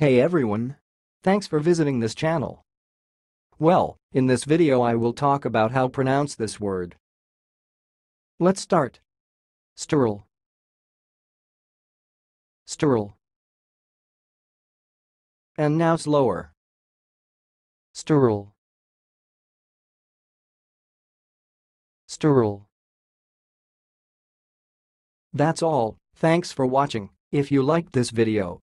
Hey everyone! Thanks for visiting this channel. Well, in this video I will talk about how pronounce this word. Let's start. Styryl. Styryl. And now slower. Styryl. Styryl. That's all, thanks for watching. If you liked this video,